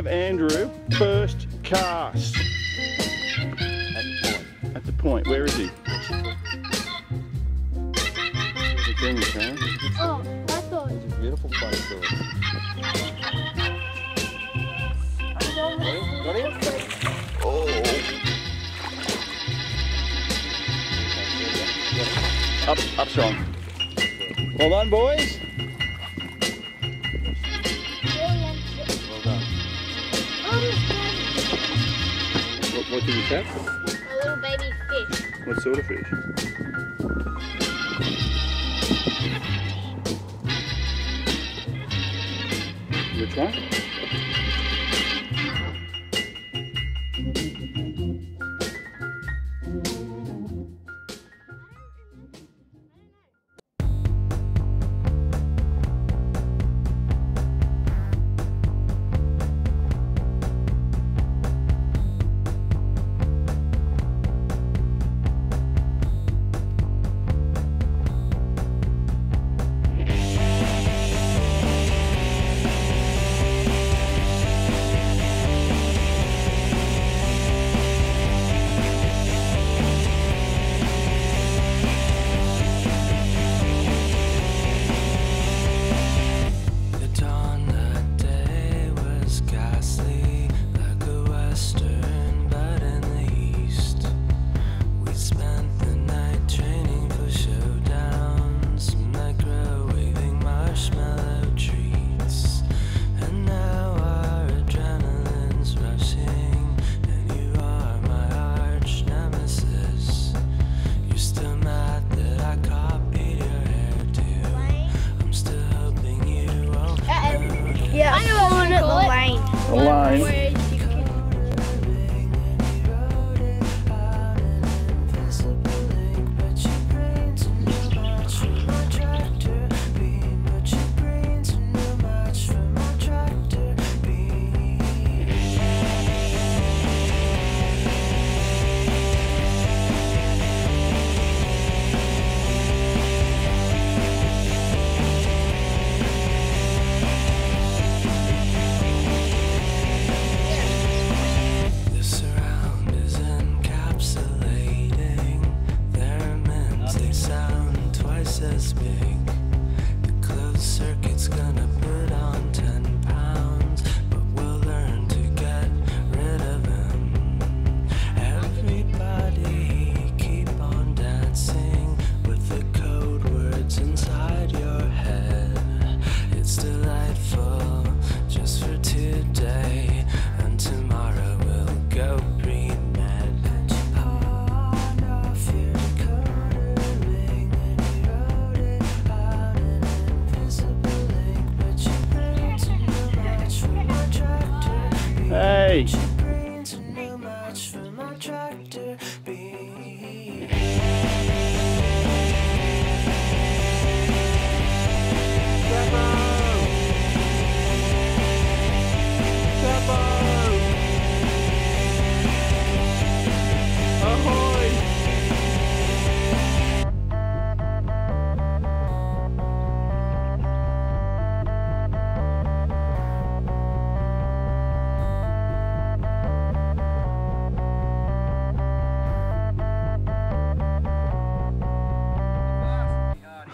have Andrew first cast. At the point. At the point. Where is he? Huh? Oh, I thought. It's a beautiful place to Up, up strong. Hold on, boys. What did you catch? A little baby fish. What sort of fish? Which one? the line.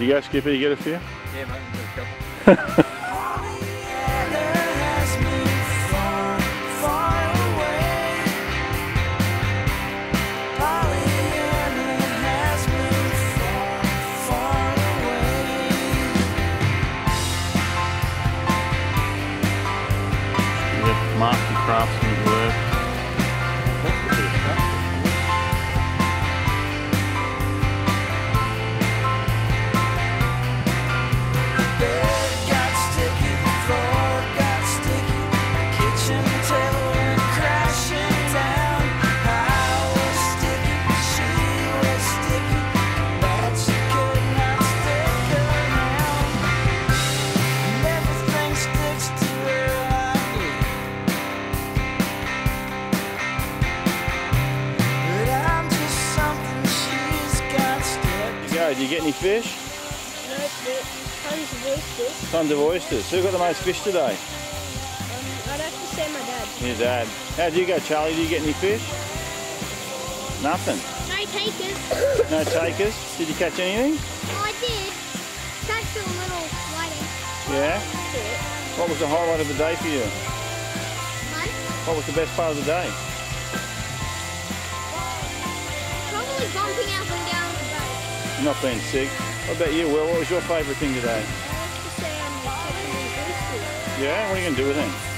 Did you go, Skipper? You get a few? Yeah, mate. A couple. go. Do you get any fish? No, but tons of oysters. Tons of oysters. Who got the most fish today? Um, I'd have to say my dad. Your dad. How'd you go, Charlie? Do you get any fish? Nothing. No takers. No takers? Did you catch anything? Oh, I did. Catch a little whiting. Yeah? What was the highlight of the day for you? Fun. What was the best part of the day? Probably bumping up and road. Not being sick. What about you, Will? What was your favourite thing today? I have to say I'm catching these oysters. Yeah? What are you going to do with them?